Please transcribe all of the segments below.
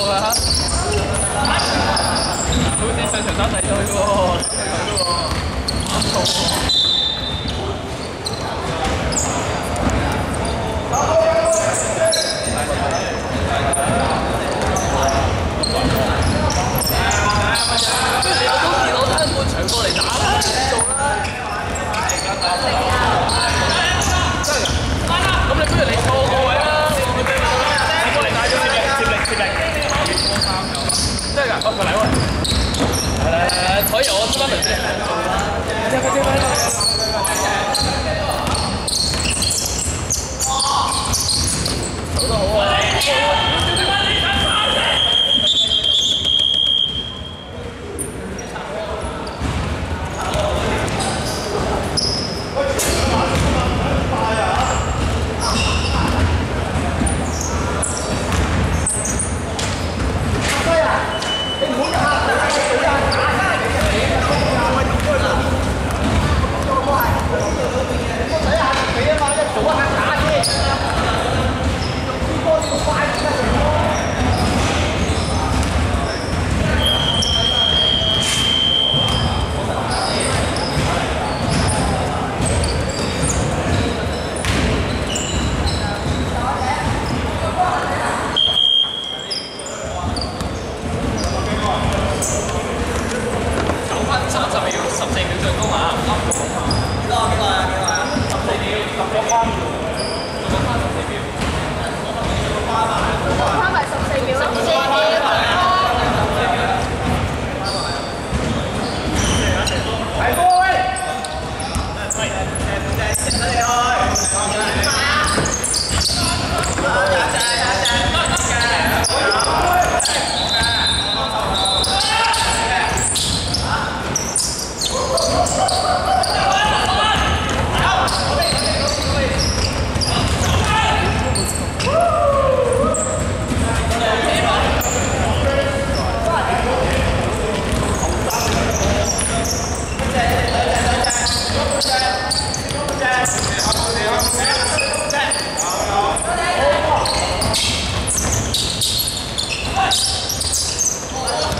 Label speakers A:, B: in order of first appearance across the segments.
A: 好啊！组织上场打第一波，第一波。打波！打波！你有通电脑登半場過嚟打啦！Oh,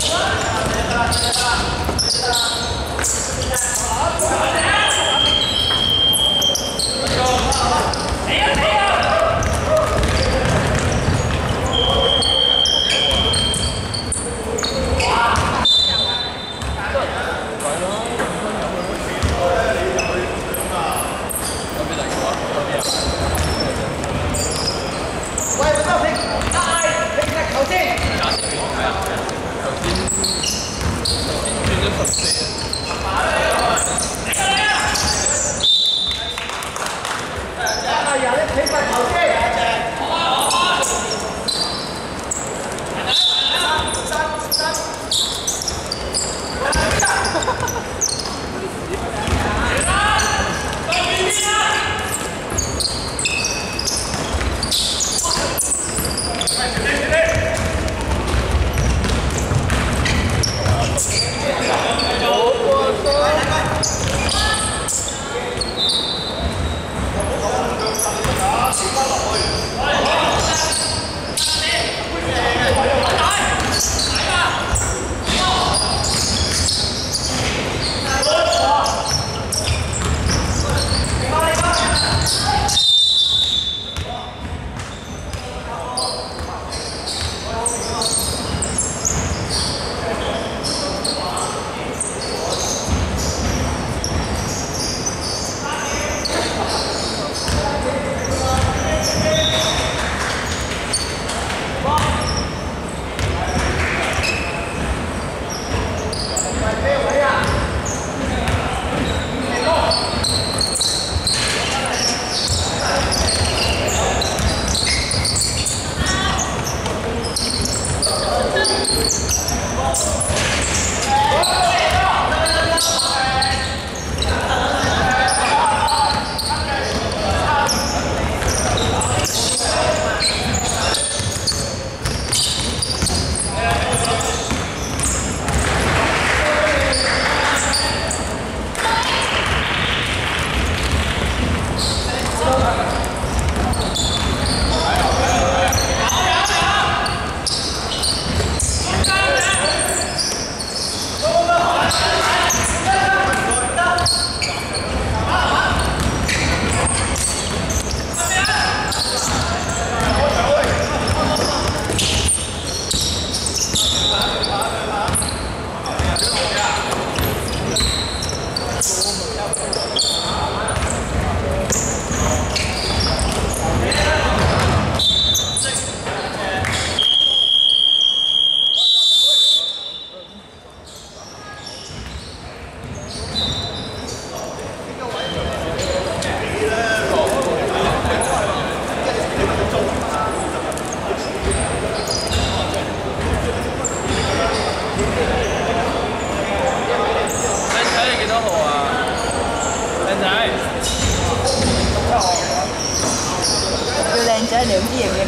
A: Thank you.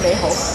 A: 你好。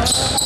A: Yes.